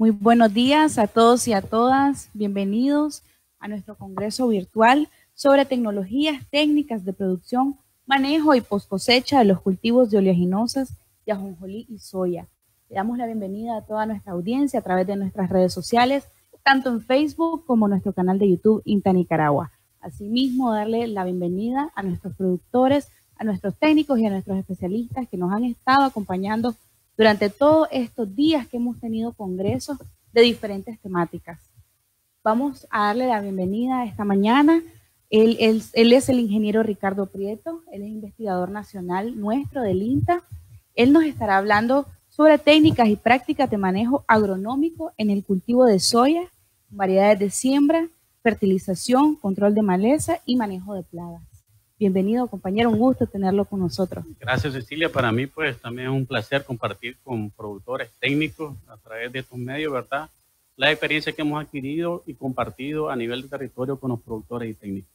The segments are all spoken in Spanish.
Muy buenos días a todos y a todas. Bienvenidos a nuestro congreso virtual sobre tecnologías técnicas de producción, manejo y post cosecha de los cultivos de oleaginosas de ajonjolí y soya. Le damos la bienvenida a toda nuestra audiencia a través de nuestras redes sociales, tanto en Facebook como nuestro canal de YouTube Inta Nicaragua. Asimismo, darle la bienvenida a nuestros productores, a nuestros técnicos y a nuestros especialistas que nos han estado acompañando durante todos estos días que hemos tenido congresos de diferentes temáticas. Vamos a darle la bienvenida esta mañana. Él, es el ingeniero Ricardo Prieto, él es investigador nacional nuestro del INTA. Él nos estará hablando sobre técnicas y prácticas de manejo agronómico en el cultivo de soya, variedades de siembra, fertilización, control de maleza y manejo de plagas. Bienvenido, compañero, un gusto tenerlo con nosotros. Gracias, Cecilia. Para mí, pues, también es un placer compartir con productores técnicos a través de estos medios, ¿verdad? La experiencia que hemos adquirido y compartido a nivel de territorio con los productores y técnicos.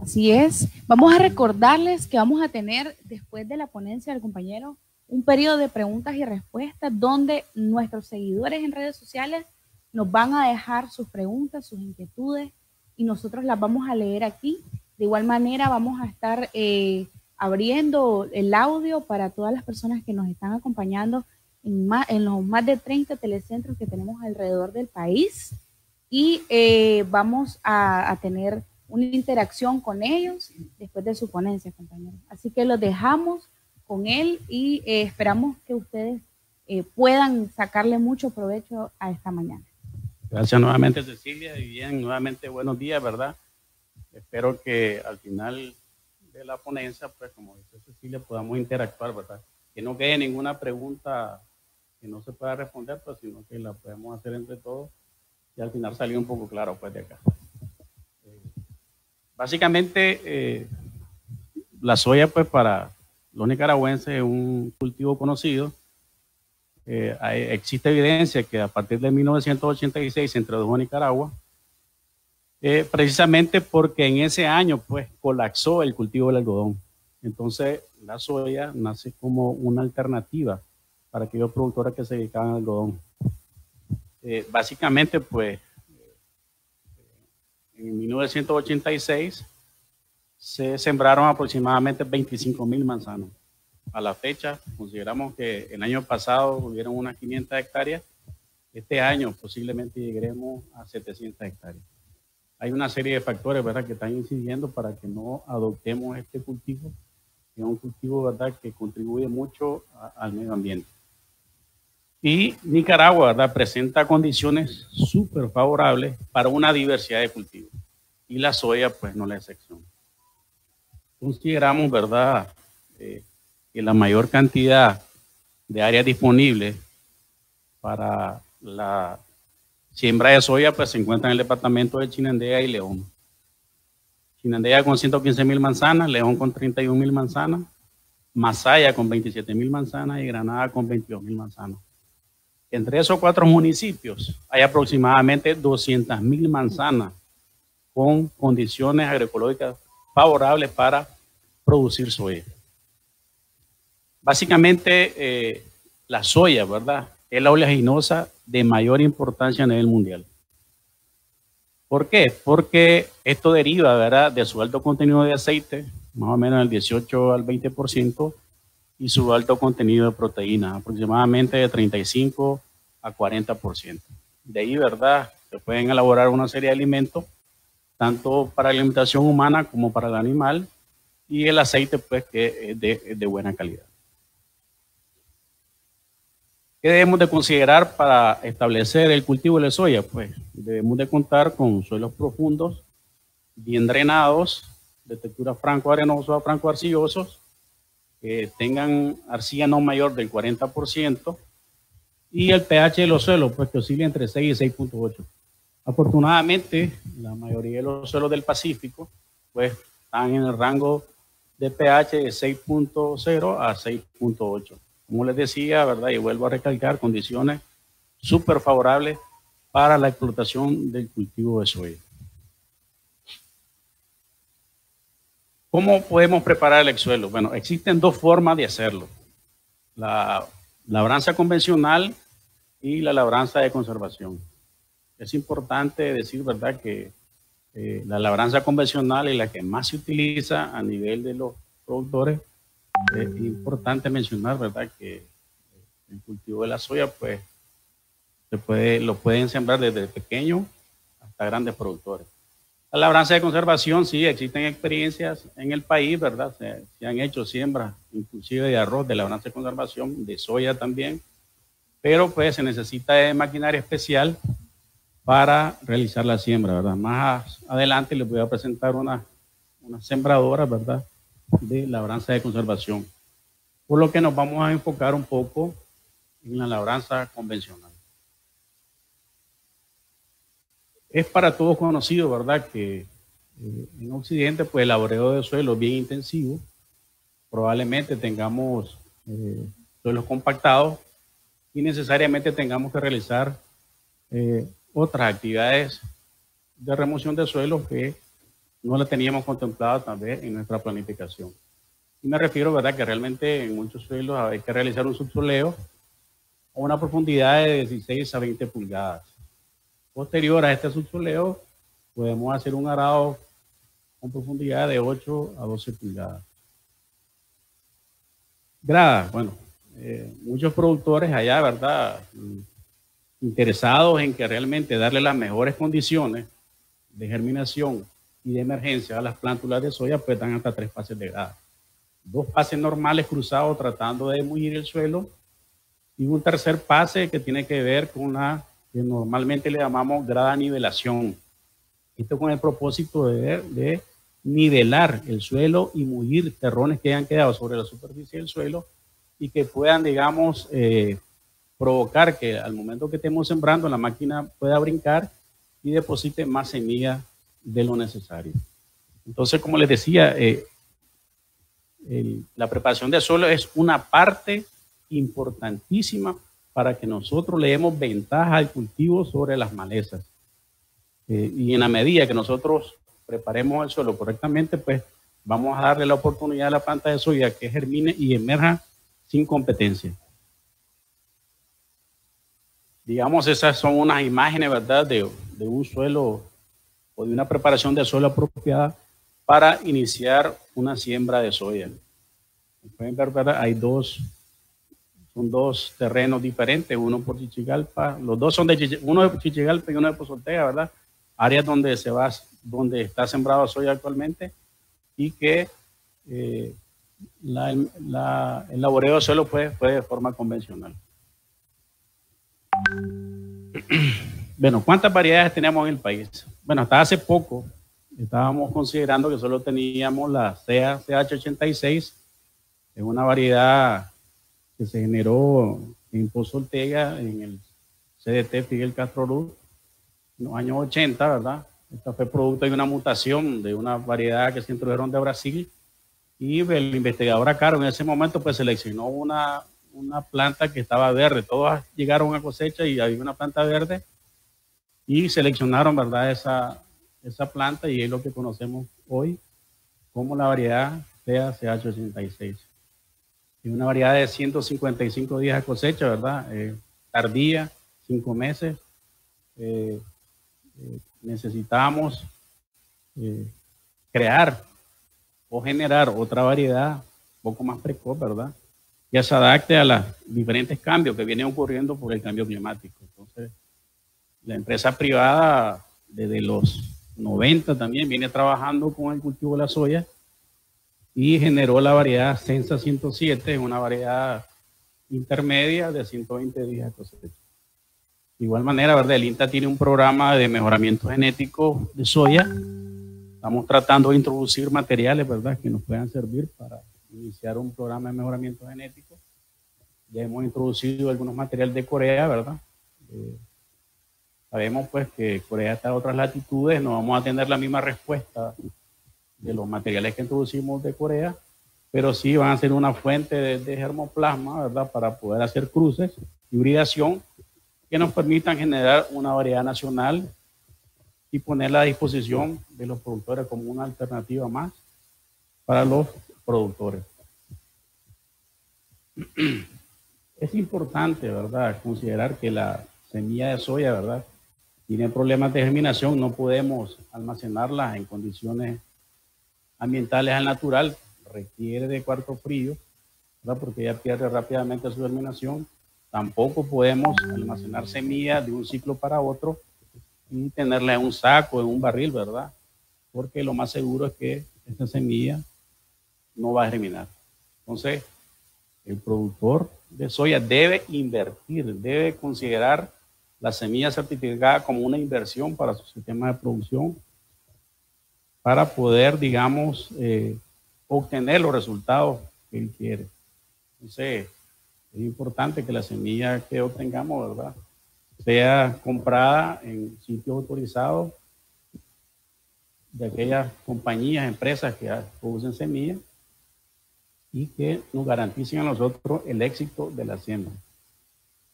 Así es. Vamos a recordarles que vamos a tener, después de la ponencia del compañero, un periodo de preguntas y respuestas donde nuestros seguidores en redes sociales nos van a dejar sus preguntas, sus inquietudes y nosotros las vamos a leer aquí. De igual manera vamos a estar eh, abriendo el audio para todas las personas que nos están acompañando en, los más de 30 telecentros que tenemos alrededor del país y eh, vamos a, tener una interacción con ellos después de su ponencia, compañeros. Así que los dejamos con él y eh, esperamos que ustedes puedan sacarle mucho provecho a esta mañana. Gracias nuevamente Cecilia y bien, nuevamente buenos días, ¿verdad? Espero que al final de la ponencia, pues como dice Cecilia, podamos interactuar, ¿verdad? Que no quede ninguna pregunta que no se pueda responder, pues sino que la podemos hacer entre todos y al final salir un poco claro pues de acá. Eh, básicamente, la soya pues para los nicaragüenses es un cultivo conocido. Eh, existe evidencia que a partir de 1986 se introdujo en Nicaragua, eh, precisamente porque en ese año pues colapsó el cultivo del algodón. Entonces la soya nace como una alternativa para aquellos productores que se dedicaban al algodón. Eh, básicamente pues en 1986 se sembraron aproximadamente 25 mil manzanas. A la fecha, consideramos que el año pasado hubieron unas 500 hectáreas. Este año posiblemente lleguemos a 700 hectáreas. Hay una serie de factores ¿verdad? que están incidiendo para que no adoptemos este cultivo, que es un cultivo ¿verdad? que contribuye mucho al medio ambiente. Y Nicaragua ¿verdad? presenta condiciones súper favorables para una diversidad de cultivos. Y la soya, pues, no la excepción consideramos, ¿verdad?, eh, que la mayor cantidad de áreas disponibles para la siembra de soya pues se encuentra en el departamento de Chinandega y León. Chinandega con 115 mil manzanas, León con 31 mil manzanas, Masaya con 27 mil manzanas y Granada con 22 mil manzanas. Entre esos cuatro municipios hay aproximadamente 200 mil manzanas con condiciones agroecológicas favorables para producir soya. Básicamente, eh, la soya, ¿verdad? Es la oleaginosa de mayor importancia a nivel mundial. ¿Por qué? Porque esto deriva, ¿verdad?, de su alto contenido de aceite, más o menos el 18 al 20%, y su alto contenido de proteína, aproximadamente de 35 a 40%. De ahí, ¿verdad?, se pueden elaborar una serie de alimentos tanto para la alimentación humana como para el animal, y el aceite pues que es de buena calidad. ¿Qué debemos de considerar para establecer el cultivo de la soya? Pues debemos de contar con suelos profundos, bien drenados, de textura franco-arenosa franco-arcillosos, que tengan arcilla no mayor del 40%, y el pH de los suelos, pues que oscila entre 6 y 6.8. Afortunadamente, la mayoría de los suelos del Pacífico pues están en el rango de pH de 6.0 a 6.8. Como les decía, ¿verdad? Y vuelvo a recalcar, condiciones súper favorables para la explotación del cultivo de soya. ¿Cómo podemos preparar el suelo? Bueno, existen dos formas de hacerlo. La labranza convencional y la labranza de conservación. Es importante decir, ¿verdad?, que eh, la labranza convencional es la que más se utiliza a nivel de los productores. Es importante mencionar, ¿verdad?, que el cultivo de la soya, pues, se puede, lo pueden sembrar desde pequeño hasta grandes productores. La labranza de conservación, sí, existen experiencias en el país, ¿verdad? Se, han hecho siembras, inclusive de arroz, de labranza de conservación, de soya también, pero pues se necesita maquinaria especial para realizar la siembra, ¿verdad? Más adelante les voy a presentar una, una sembradora, ¿verdad? De labranza de conservación. Por lo que nos vamos a enfocar un poco en la labranza convencional. Es para todos conocido, ¿verdad? Que eh, en Occidente, pues el laboreo de suelo bien intensivo. Probablemente tengamos eh, suelos compactados y necesariamente tengamos que realizar eh, otras actividades de remoción de suelo que no la teníamos contemplado también en nuestra planificación. Y me refiero, ¿verdad?, que realmente en muchos suelos hay que realizar un subsoleo a una profundidad de 16 a 20 pulgadas. Posterior a este subsoleo, podemos hacer un arado con profundidad de 8 a 12 pulgadas. Grada, bueno, eh, muchos productores allá, ¿verdad? Interesados en que realmente darle las mejores condiciones de germinación y de emergencia las plántulas de soya, pues dan hasta tres pases de grada. Dos pases normales cruzados tratando de mullir el suelo y un tercer pase que tiene que ver con la que normalmente le llamamos grada nivelación. Esto con el propósito de, de nivelar el suelo y mullir terrones que hayan quedado sobre la superficie del suelo y que puedan, digamos, eh, provocar que al momento que estemos sembrando la máquina pueda brincar y deposite más semilla de lo necesario. Entonces, como les decía, eh, la preparación de suelo es una parte importantísima para que nosotros le demos ventaja al cultivo sobre las malezas. Eh, y en la medida que nosotros preparemos el suelo correctamente, pues vamos a darle la oportunidad a la planta de soya que germine y emerja sin competencia. Digamos, esas son unas imágenes, ¿verdad?, de, de un suelo o de una preparación de suelo apropiada para iniciar una siembra de soya. Pueden ver, ¿verdad? Hay dos son dos terrenos diferentes, uno por Chichigalpa, los dos son de uno de Chichigalpa y uno de Pozoltega, ¿verdad? Áreas donde se va, donde está sembrado soya actualmente y que eh, el laboreo solo puede, fue de forma convencional. Bueno, ¿cuántas variedades tenemos en el país? Bueno, hasta hace poco estábamos considerando que solo teníamos la CA CH86, es una variedad que se generó en Pozo Ortega, en el CDT Fidel Castro Ruz, en los años 80, ¿verdad? Esta fue producto de una mutación de una variedad que se introdujeron de Brasil y el investigador Acaro en ese momento pues seleccionó una, una planta que estaba verde. Todas llegaron a cosecha y había una planta verde y seleccionaron, ¿verdad? Esa, esa planta y es lo que conocemos hoy como la variedad PACH86 y una variedad de 155 días de cosecha, ¿verdad? Eh, tardía, cinco meses. Eh, eh, necesitamos crear o generar otra variedad un poco más precoz, ¿verdad? Que se adapte a los diferentes cambios que vienen ocurriendo por el cambio climático. La empresa privada desde los 90 también viene trabajando con el cultivo de la soya y generó la variedad Sensa 107, una variedad intermedia de 120 días de. De igual manera, ¿verdad? el INTA tiene un programa de mejoramiento genético de soya. Estamos tratando de introducir materiales ¿verdad? que nos puedan servir para iniciar un programa de mejoramiento genético. Ya hemos introducido algunos materiales de Corea, ¿verdad? Eh, sabemos pues que Corea está a otras latitudes, no vamos a tener la misma respuesta de los materiales que introducimos de Corea, pero sí van a ser una fuente de, germoplasma, ¿verdad? Para poder hacer cruces, hibridación, que nos permitan generar una variedad nacional y ponerla a disposición de los productores como una alternativa más para los productores. Es importante, ¿verdad?, considerar que la semilla de soya, ¿verdad?, tiene problemas de germinación, no podemos almacenarla en condiciones ambientales al natural, requiere de cuarto frío, ¿verdad? porque ya pierde rápidamente su germinación. Tampoco podemos almacenar semillas de un ciclo para otro y tenerla en un saco, en un barril, ¿verdad? Porque lo más seguro es que esta semilla no va a germinar. Entonces, el productor de soya debe invertir, debe considerar la semilla certificada como una inversión para su sistema de producción para poder, digamos, eh, obtener los resultados que él quiere. Entonces, es importante que la semilla que obtengamos, ¿verdad? Sea comprada en sitios autorizados de aquellas compañías, empresas que producen semillas y que nos garanticen a nosotros el éxito de la siembra.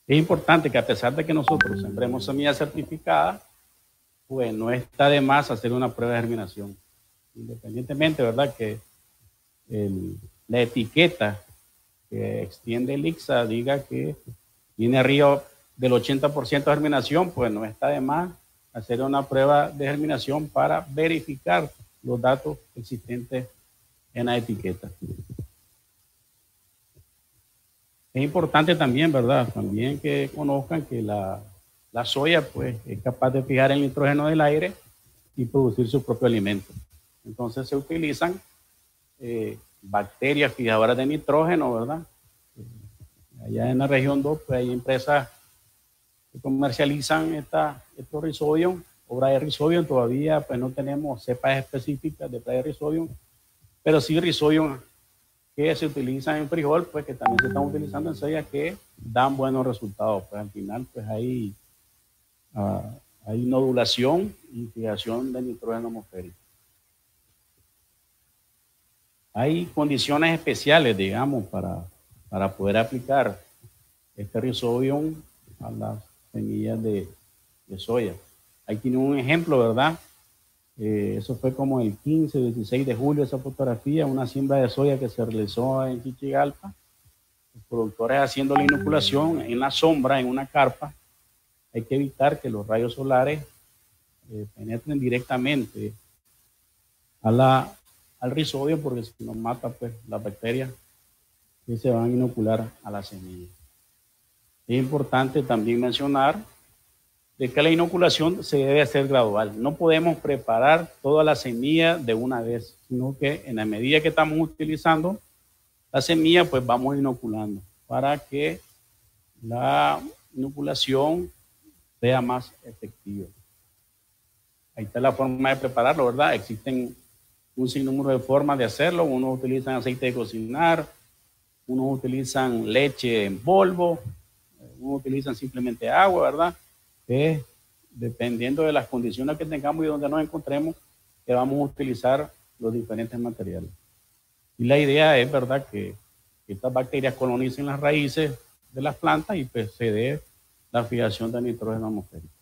Es importante que a pesar de que nosotros sembremos semillas certificadas, pues no está de más hacer una prueba de germinación. Independientemente, ¿verdad? Que la etiqueta que extiende el ICSA diga que viene arriba del 80% de germinación, pues no está de más hacer una prueba de germinación para verificar los datos existentes en la etiqueta. Es importante también, ¿verdad? También que conozcan que la, la soya pues, es capaz de fijar el nitrógeno del aire y producir su propio alimento. Entonces se utilizan eh, bacterias fijadoras de nitrógeno, ¿verdad? Allá en la región 2 pues, hay empresas que comercializan esta, estos risodium o Rhizodium. Todavía pues, no tenemos cepas específicas de Rhizodium, pero sí Rhizodium que se utilizan en frijol, pues que también se están utilizando en soya que dan buenos resultados. Pues al final pues hay, uh, hay nodulación y fijación de nitrógeno atmosférico. Hay condiciones especiales, digamos, para, para poder aplicar este Rhizodium a las semillas de, de soya. Ahí tiene un ejemplo, ¿verdad? Eh, eso fue como el 15, 16 de julio, esa fotografía, una siembra de soya que se realizó en Chichigalpa. Los productores haciendo la inoculación en la sombra, en una carpa. Hay que evitar que los rayos solares eh, penetren directamente a la, al rizodio porque si nos mata pues las bacterias que se van a inocular a la semilla. Es importante también mencionar de que la inoculación se debe hacer gradual. No podemos preparar toda la semilla de una vez, sino que en la medida que estamos utilizando la semilla, pues vamos inoculando para que la inoculación sea más efectiva. Ahí está la forma de prepararlo, ¿verdad? Existen un sinnúmero de formas de hacerlo. Unos utilizan aceite de cocinar, unos utilizan leche en polvo, unos utilizan simplemente agua, ¿verdad? Es dependiendo de las condiciones que tengamos y donde nos encontremos, que vamos a utilizar los diferentes materiales. Y la idea es, ¿verdad?, que estas bacterias colonicen las raíces de las plantas y pues se dé la fijación de nitrógeno atmosférico.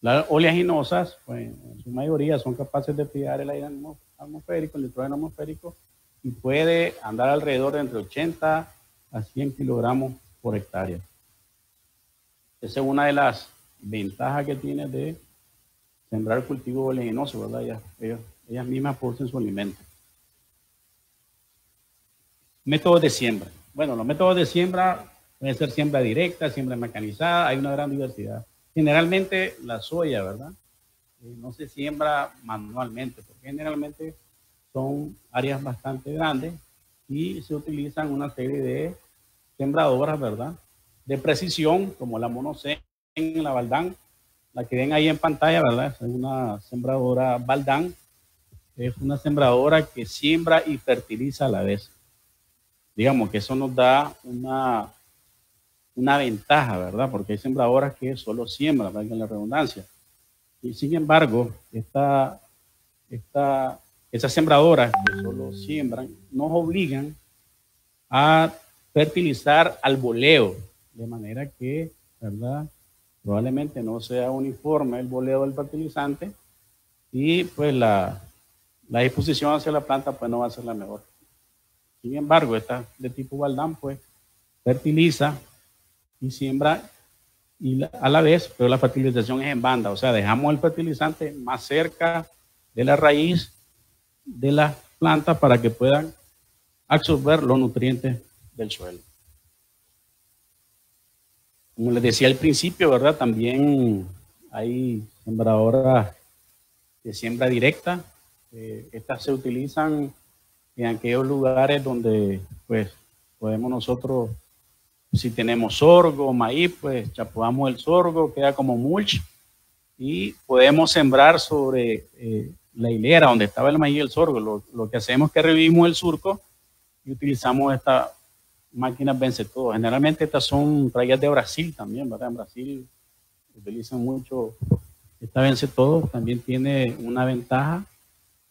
Las oleaginosas, pues en su mayoría son capaces de fijar el aire atmosférico, el nitrógeno atmosférico, y puede andar alrededor de entre 80 a 100 kilogramos por hectárea. Esa es una de las ventajas que tiene de sembrar cultivo oleaginoso, ¿verdad? Ellas, ellas, mismas producen su alimento. Métodos de siembra. Bueno, los métodos de siembra pueden ser siembra directa, siembra mecanizada, hay una gran diversidad. Generalmente la soya, ¿verdad? Eh, no se siembra manualmente, porque generalmente son áreas bastante grandes y se utilizan una serie de sembradoras, ¿verdad? De precisión, como la Monocen, la Baldán, la que ven ahí en pantalla, ¿verdad? Es una sembradora Baldán. Es una sembradora que siembra y fertiliza a la vez. Digamos que eso nos da una, una ventaja, ¿verdad? Porque hay sembradoras que solo siembran, valga la redundancia. Y sin embargo, esta, esta, esas sembradoras que solo siembran nos obligan a fertilizar al voleo, de manera que, ¿verdad? Probablemente no sea uniforme el boleo del fertilizante y pues la, la disposición hacia la planta pues no va a ser la mejor. Sin embargo, esta de tipo Baldán pues fertiliza y siembra y a la vez, pero la fertilización es en banda, o sea, dejamos el fertilizante más cerca de la raíz de la planta para que puedan absorber los nutrientes del suelo. Como les decía al principio, ¿verdad? También hay sembradoras de siembra directa. Eh, estas se utilizan en aquellos lugares donde pues podemos nosotros, si tenemos sorgo, maíz, pues chapudamos el sorgo, queda como mulch y podemos sembrar sobre eh, la hilera donde estaba el maíz y el sorgo. Lo, lo, que hacemos es que revivimos el surco y utilizamos esta máquina vence todo. Generalmente estas son traídas de Brasil también, ¿verdad? En Brasil utilizan mucho esta vence todo. También tiene una ventaja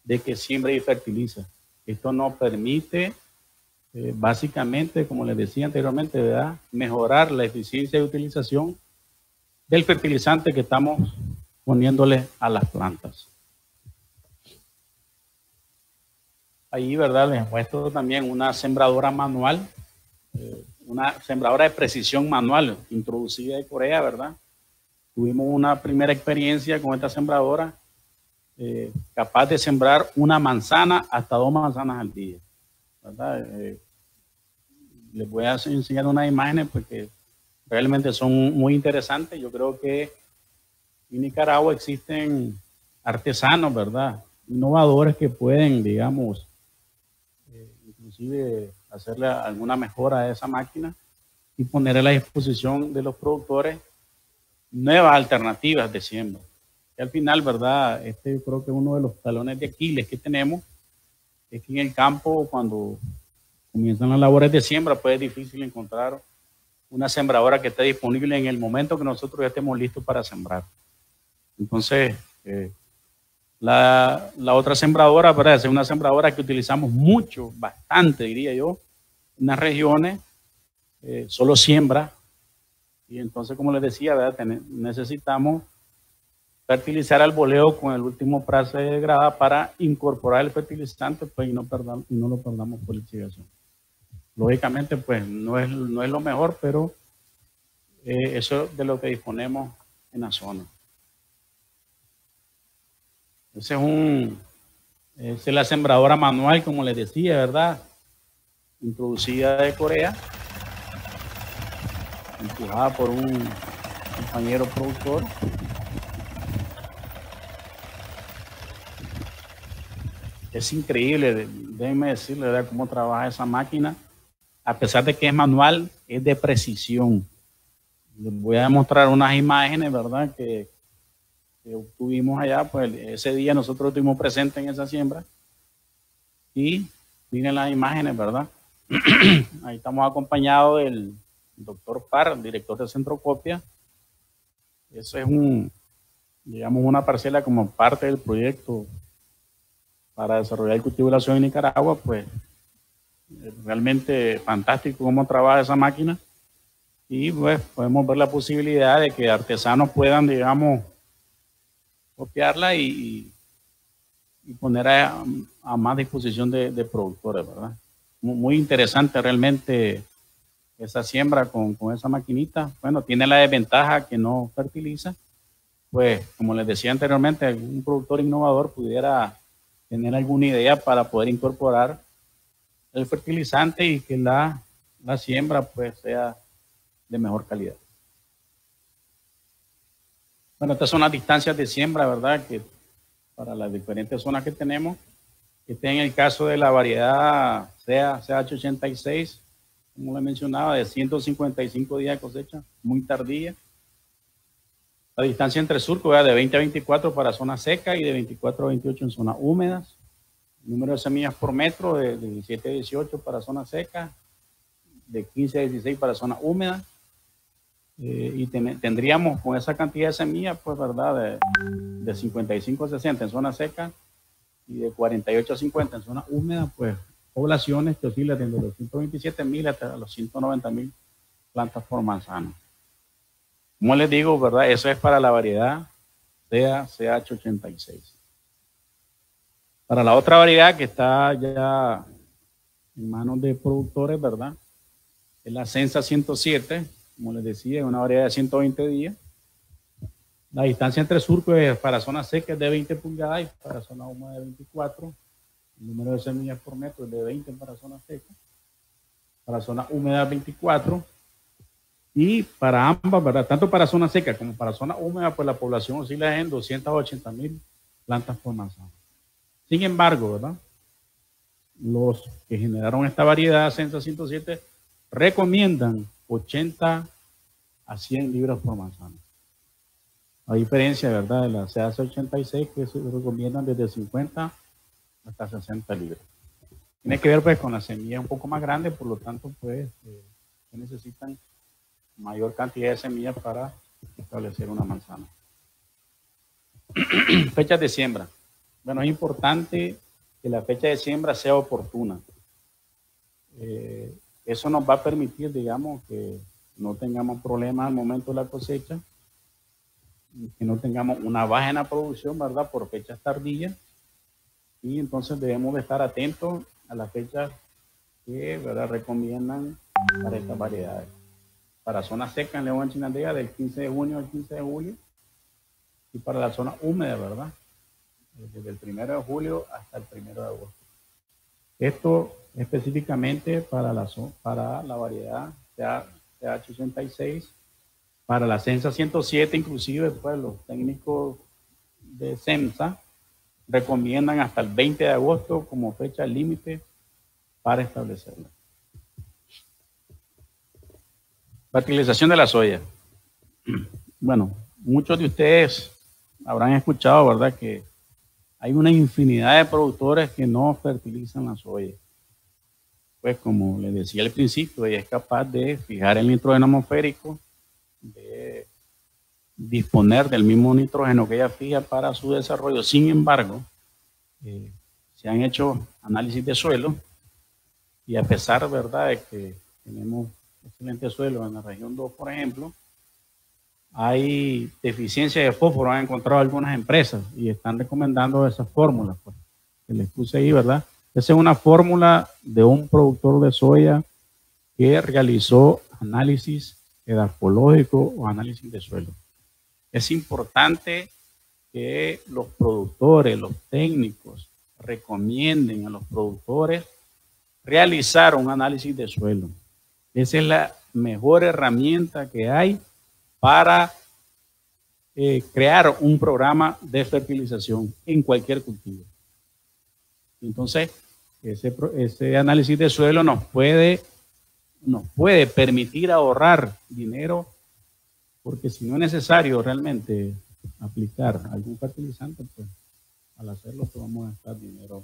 de que siembra y fertiliza. Esto nos permite, eh, básicamente, como les decía anteriormente, ¿verdad? mejorar la eficiencia de utilización del fertilizante que estamos poniéndole a las plantas. Ahí, ¿verdad? Les muestro también una sembradora manual, eh, una sembradora de precisión manual introducida de Corea, ¿verdad? Tuvimos una primera experiencia con esta sembradora eh, capaz de sembrar una manzana hasta dos manzanas al día. Eh, les voy a enseñar unas imágenes porque realmente son muy interesantes. Yo creo que en Nicaragua existen artesanos, ¿verdad? Innovadores que pueden, digamos, inclusive hacerle alguna mejora a esa máquina y poner a la disposición de los productores nuevas alternativas de siembra al final, ¿verdad? Este creo que uno de los talones de Aquiles que tenemos es que en el campo, cuando comienzan las labores de siembra, pues es difícil encontrar una sembradora que esté disponible en el momento que nosotros ya estemos listos para sembrar. Entonces, eh, la, otra sembradora, ¿verdad? Es una sembradora que utilizamos mucho, bastante, diría yo, en las regiones, eh, solo siembra. Y entonces, como les decía, necesitamos fertilizar al boleo con el último prazo de grada para incorporar el fertilizante pues, y, no no lo perdamos por lixiviación. Lógicamente, pues no es, no es lo mejor, pero eh, eso es de lo que disponemos en la zona. Ese es un, es la sembradora manual, como les decía, ¿verdad? Introducida de Corea, empujada por un compañero productor. es increíble, déjenme decirle ¿verdad? cómo trabaja esa máquina. A pesar de que es manual, es de precisión. Les voy a mostrar unas imágenes, ¿verdad? Que, que obtuvimos allá, pues ese día nosotros estuvimos presentes en esa siembra. Y miren las imágenes, ¿verdad? Ahí estamos acompañados del doctor Par, director de Centrocopia. Eso es un, digamos, una parcela como parte del proyecto para desarrollar el cultivo de la soya en Nicaragua, pues realmente fantástico cómo trabaja esa máquina y pues podemos ver la posibilidad de que artesanos puedan, digamos, copiarla y, y poner a, más disposición de, productores, ¿verdad? Muy, interesante realmente esa siembra con, con, esa maquinita. Bueno, tiene la desventaja que no fertiliza, pues como les decía anteriormente, un productor innovador pudiera tener alguna idea para poder incorporar el fertilizante y que la, la siembra pues sea de mejor calidad. Bueno, estas son las distancias de siembra, ¿verdad? Que para las diferentes zonas que tenemos. Este en el caso de la variedad sea CH86, como le mencionaba, de 155 días de cosecha, muy tardía. La distancia entre surco de 20 a 24 para zona seca y de 24 a 28 en zonas húmedas. número de semillas por metro de, 17 a 18 para zona seca, de 15 a 16 para zona húmeda. Eh, y tendríamos con esa cantidad de semillas, pues, ¿verdad? De, 55 a 60 en zona seca y de 48 a 50 en zona húmeda, pues, poblaciones que oscilan desde los 127 mil hasta los 190 mil plantas por manzana. Como les digo, ¿verdad? Eso es para la variedad SEA CH86. Para la otra variedad que está ya en manos de productores, ¿verdad? es la Sensa 107, como les decía, una variedad de 120 días. La distancia entre surcos para zona seca es de 20 pulgadas y para zona húmeda de 24. El número de semillas por metro es de 20 para zona seca. Para zona húmeda 24. Y para ambas, ¿verdad? Tanto para zona seca como para zona húmeda, pues la población oscila en 280 mil plantas por manzana. Sin embargo, ¿verdad? Los que generaron esta variedad, Sensa 107, recomiendan 80 a 100 libras por manzana. A diferencia, ¿verdad? De la CAC 86, que se recomiendan desde 50 hasta 60 libras. Tiene que ver pues con la semilla un poco más grande, por lo tanto, pues eh, necesitan mayor cantidad de semillas para establecer una manzana. Fechas de siembra. Bueno, es importante que la fecha de siembra sea oportuna. Eh, eso nos va a permitir, digamos, que no tengamos problemas al momento de la cosecha, que no tengamos una baja en la producción, ¿verdad? Por fechas tardías. Y entonces debemos de estar atentos a las fechas que, ¿verdad? Recomiendan para estas variedades. Para zona seca en León Chinandega del 15 de junio al 15 de julio y para la zona húmeda, ¿verdad? Desde el 1 de julio hasta el 1 de agosto. Esto específicamente para la, para la variedad TH86, para la CENSA 107, inclusive pues, los técnicos de CENSA recomiendan hasta el 20 de agosto como fecha límite para establecerla. Fertilización de la soya. Bueno, muchos de ustedes habrán escuchado, ¿verdad? Que hay una infinidad de productores que no fertilizan la soya. Pues como les decía al principio, ella es capaz de fijar el nitrógeno atmosférico, de disponer del mismo nitrógeno que ella fija para su desarrollo. Sin embargo, eh, se han hecho análisis de suelo y a pesar, ¿verdad?, de que tenemos excelente suelo en la región 2, por ejemplo, hay deficiencia de fósforo, han encontrado algunas empresas y están recomendando esas fórmulas, pues, que les puse ahí, ¿verdad? Esa es una fórmula de un productor de soya que realizó análisis edafológico o análisis de suelo. Es importante que los productores, los técnicos, recomienden a los productores realizar un análisis de suelo. Esa es la mejor herramienta que hay para eh, crear un programa de fertilización en cualquier cultivo. Entonces, ese, ese análisis de suelo nos puede, nos puede permitir ahorrar dinero, porque si no es necesario realmente aplicar algún fertilizante, pues al hacerlo pues vamos a gastar dinero.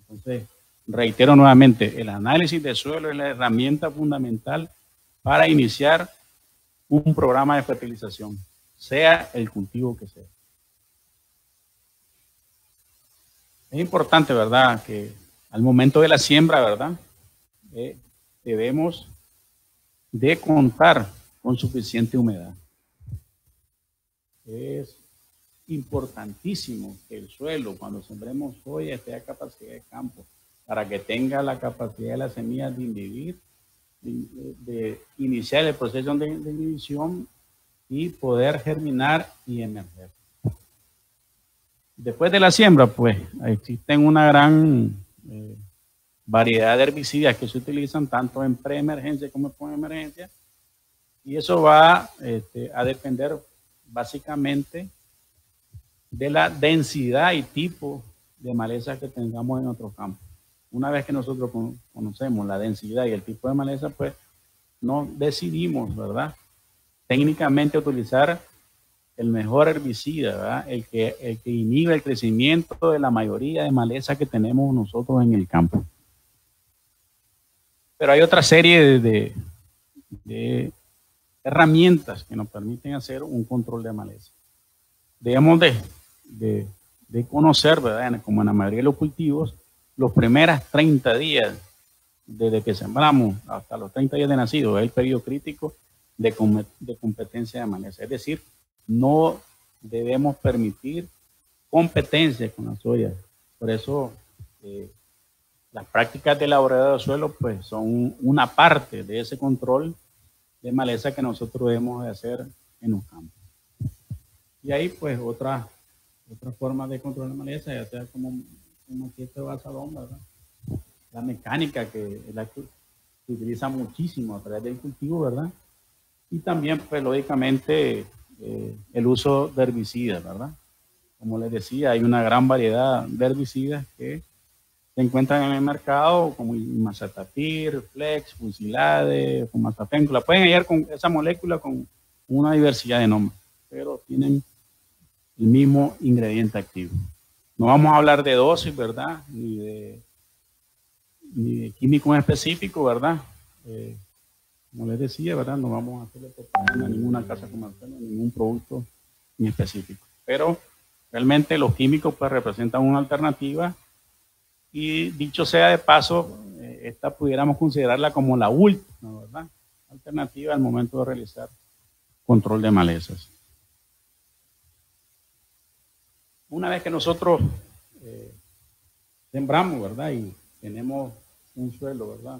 Entonces, reitero nuevamente, el análisis de suelo es la herramienta fundamental para iniciar un programa de fertilización, sea el cultivo que sea. Es importante, ¿verdad?, que al momento de la siembra, ¿verdad?, eh, debemos de contar con suficiente humedad. Es importantísimo que el suelo, cuando sembremos soya, esté a capacidad de campo, para que tenga la capacidad de la semilla de individuo de, iniciar el proceso de, de y poder germinar y emerger. Después de la siembra, pues existen una gran eh, variedad de herbicidas que se utilizan tanto en preemergencia como en emergencia y eso va este, a depender básicamente de la densidad y tipo de maleza que tengamos en nuestro campo. Una vez que nosotros conocemos la densidad y el tipo de maleza, pues no decidimos, ¿verdad? Técnicamente utilizar el mejor herbicida, ¿verdad? El que, el que inhibe el crecimiento de la mayoría de maleza que tenemos nosotros en el campo. Pero hay otra serie de, de, herramientas que nos permiten hacer un control de maleza. Debemos de, de, de conocer. Como en la mayoría de los cultivos, los primeros 30 días desde que sembramos hasta los 30 días de nacido es el periodo crítico de, de competencia de maleza. Es decir, no debemos permitir competencia con la soya. Por eso eh, las prácticas de elaborado de suelo pues son una parte de ese control de maleza que nosotros debemos de hacer en un campo. Y ahí pues otra, otra forma de control de maleza, ya sea como, como este basadón, ¿verdad? La mecánica que la se utiliza muchísimo a través del cultivo, ¿verdad? Y también pues lógicamente eh, el uso de herbicidas, ¿verdad? Como les decía, hay una gran variedad de herbicidas que se encuentran en el mercado, como Mazatapir, Flex, Fusilade, Fumazafen, la pueden hallar con esa molécula con una diversidad de nombres, pero tienen el mismo ingrediente activo. No vamos a hablar de dosis, ¿verdad? Ni de, ni de químico en específico, ¿verdad? Eh, como les decía, ¿verdad? No vamos a hacerle propaganda a ninguna casa comercial, a ningún producto en específico. Pero realmente los químicos pues representan una alternativa y dicho sea de paso, eh, esta pudiéramos considerarla como la última, ¿verdad? Alternativa al momento de realizar control de malezas. Una vez que nosotros eh, sembramos, ¿verdad? Y tenemos un suelo, ¿verdad?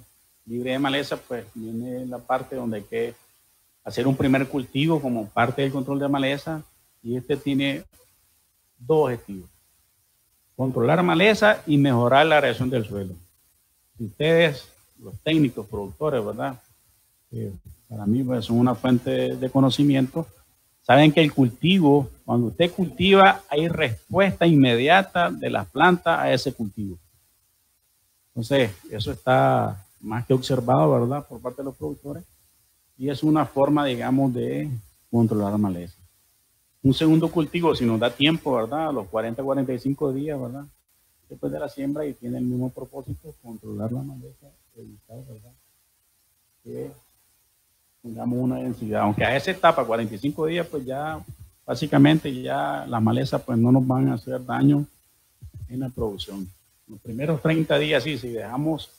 Libre de maleza, pues viene la parte donde hay que hacer un primer cultivo como parte del control de maleza y este tiene dos objetivos controlar maleza y mejorar la reacción del suelo. Si ustedes, los técnicos, productores, ¿verdad? para mí pues, son una fuente de conocimiento, saben que el cultivo, cuando usted cultiva, hay respuesta inmediata de las plantas a ese cultivo. Entonces, eso está más que observado, ¿verdad?, por parte de los productores, y es una forma, digamos, de controlar maleza un segundo cultivo, si nos da tiempo, ¿verdad? A los 40, 45 días, ¿verdad? Después de la siembra y tiene el mismo propósito, controlar la maleza, evitar, ¿verdad? Que tengamos una densidad. Aunque a esa etapa, 45 días, pues ya básicamente ya las malezas pues no nos van a hacer daño en la producción. Los primeros 30 días, sí, si dejamos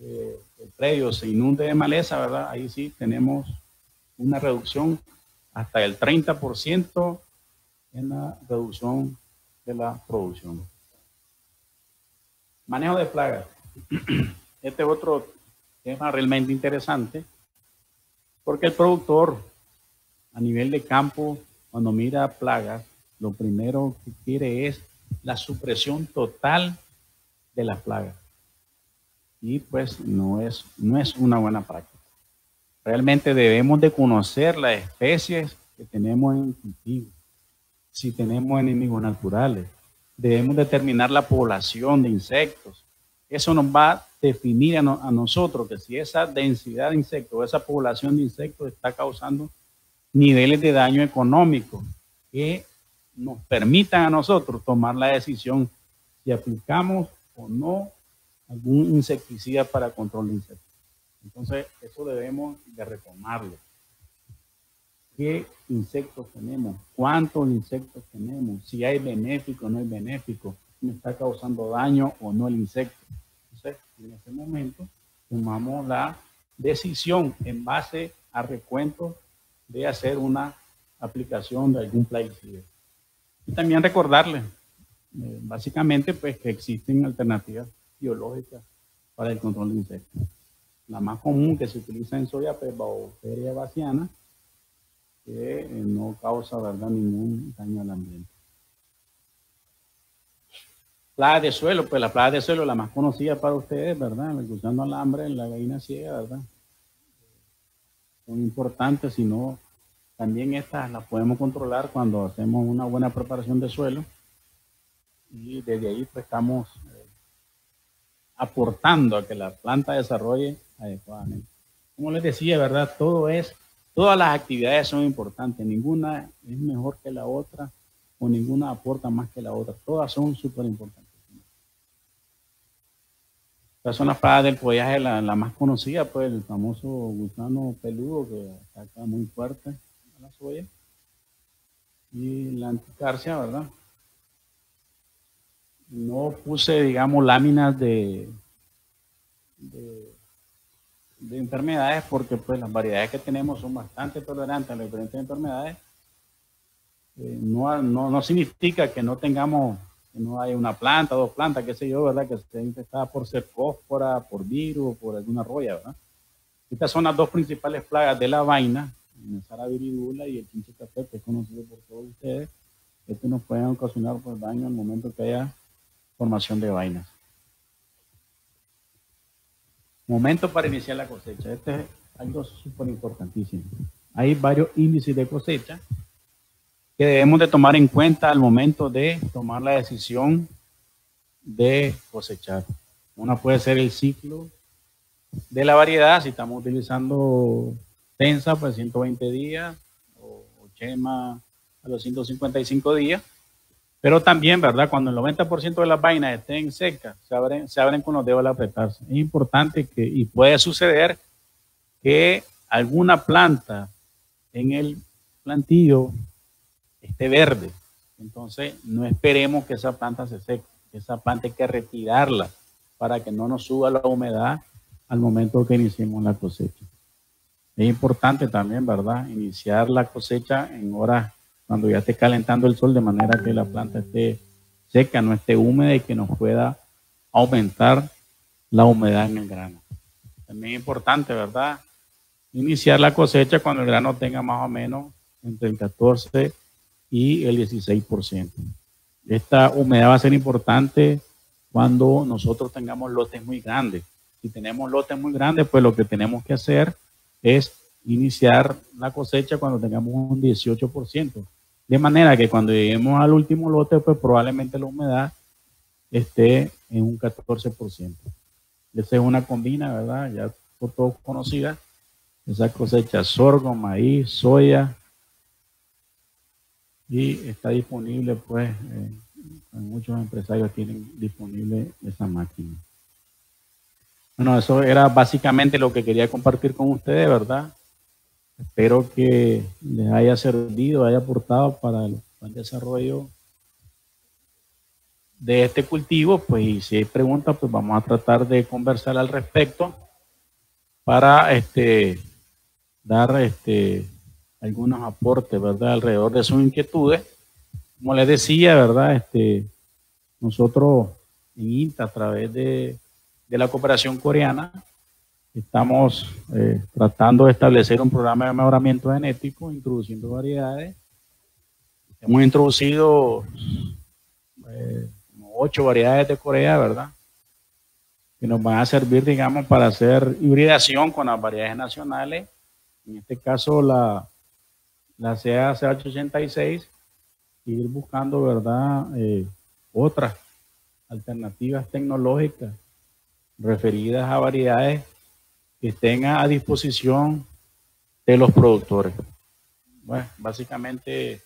eh, el predio se inunde de maleza, ¿verdad? Ahí sí tenemos una reducción hasta el 30% en la reducción de la producción. Manejo de plagas. Este es otro tema realmente interesante porque el productor a nivel de campo, cuando mira plagas, lo primero que quiere es la supresión total de las plagas. Y pues no es, no es una buena práctica. Realmente debemos de conocer las especies que tenemos en cultivo. Si tenemos enemigos naturales, debemos determinar la población de insectos. Eso nos va a definir a, nosotros que si esa densidad de insectos, esa población de insectos está causando niveles de daño económico que nos permitan a nosotros tomar la decisión si aplicamos o no algún insecticida para control de insectos. Entonces, eso debemos de retomarlo. ¿Qué insectos tenemos? ¿Cuántos insectos tenemos? Si hay benéfico o no hay benéfico. ¿Me está causando daño o no el insecto? Entonces, en ese momento, tomamos la decisión en base a recuento de hacer una aplicación de algún plaguicida. Y también recordarles, eh, básicamente, pues que existen alternativas biológicas para el control de insectos la más común que se utiliza en soya, pues Bacteria baciana, que eh, no causa ¿verdad? ningún daño al ambiente. Plaga de suelo, pues la plaga de suelo, la más conocida para ustedes, ¿verdad? La usando alambre, la gallina ciega, ¿verdad? Son importantes, si no, también estas las podemos controlar cuando hacemos una buena preparación de suelo. Y desde ahí pues estamos eh, aportando a que la planta desarrolle adecuadamente. Como les decía, ¿verdad? Todo es, todas las actividades son importantes, ninguna es mejor que la otra o ninguna aporta más que la otra, todas son súper importantes. Estas son las plagas del follaje, la, más conocida, pues el famoso gusano peludo que ataca muy fuerte a la soya. Y la anticarcia, ¿verdad? No puse, digamos, láminas de, de de enfermedades porque pues las variedades que tenemos son bastante tolerantes a las diferentes enfermedades. Eh, no, no, no, significa que no tengamos que no hay una planta, dos plantas, qué sé yo, ¿verdad? Que esté infestada por cercóspora, por virus, por alguna roya, ¿verdad? Estas son las dos principales plagas de la vaina, Sara viridula y el chinche café, que es conocido por todos ustedes. Estos nos pueden ocasionar pues, daño al momento que haya formación de vainas. Momento para iniciar la cosecha. Este es algo súper importantísimo. Hay varios índices de cosecha que debemos de tomar en cuenta al momento de tomar la decisión de cosechar. Una puede ser el ciclo de la variedad, si estamos utilizando tensa, pues 120 días, o, chema a los 155 días. Pero también, ¿verdad? Cuando el 90% de las vainas estén secas, se abren, se abren con los dedos al apretarse. Es importante que, y puede suceder que alguna planta en el plantillo esté verde. Entonces, no esperemos que esa planta se seque. Esa planta hay que retirarla para que no nos suba la humedad al momento que iniciemos la cosecha. Es importante también, ¿verdad? Iniciar la cosecha en horas cuando ya esté calentando el sol de manera que la planta esté seca, no esté húmeda y que nos pueda aumentar la humedad en el grano. También es importante, ¿verdad? Iniciar la cosecha cuando el grano tenga más o menos entre el 14 y el 16%. Esta humedad va a ser importante cuando nosotros tengamos lotes muy grandes. Si tenemos lotes muy grandes, pues lo que tenemos que hacer es iniciar la cosecha cuando tengamos un 18%. De manera que cuando lleguemos al último lote, pues probablemente la humedad esté en un 14%. Esa es una combina, ¿verdad? Ya por todos conocida. Esa cosecha sorgo, maíz, soya, y está disponible, pues, eh, muchos empresarios tienen disponible esa máquina. Bueno, eso era básicamente lo que quería compartir con ustedes, ¿verdad? Espero que les haya servido, haya aportado para el, desarrollo de este cultivo, pues, y si hay preguntas, pues vamos a tratar de conversar al respecto para este dar este algunos aportes, ¿verdad? Alrededor de sus inquietudes. Como les decía, ¿verdad? Este, nosotros en INTA, a través de, la cooperación coreana, estamos eh, tratando de establecer un programa de mejoramiento genético, introduciendo variedades. Hemos introducido eh, ocho variedades de Corea, ¿verdad? Que nos van a servir, digamos, para hacer hibridación con las variedades nacionales. En este caso, la, la CA 86 y ir buscando, ¿verdad?, eh, otras alternativas tecnológicas referidas a variedades que estén a disposición de los productores. Bueno, básicamente,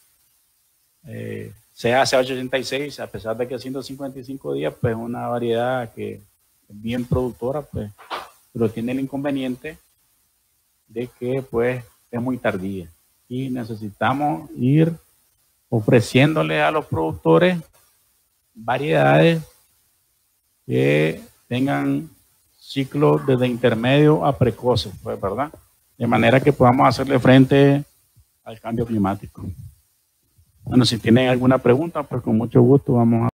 eh, CA 86 a pesar de que 155 días, pues es una variedad que es bien productora, pues, pero tiene el inconveniente de que, pues, es muy tardía y necesitamos ir ofreciéndole a los productores variedades que tengan ciclos desde intermedio a precoces, pues, ¿verdad? De manera que podamos hacerle frente al cambio climático. Bueno, si tienen alguna pregunta, pues con mucho gusto vamos a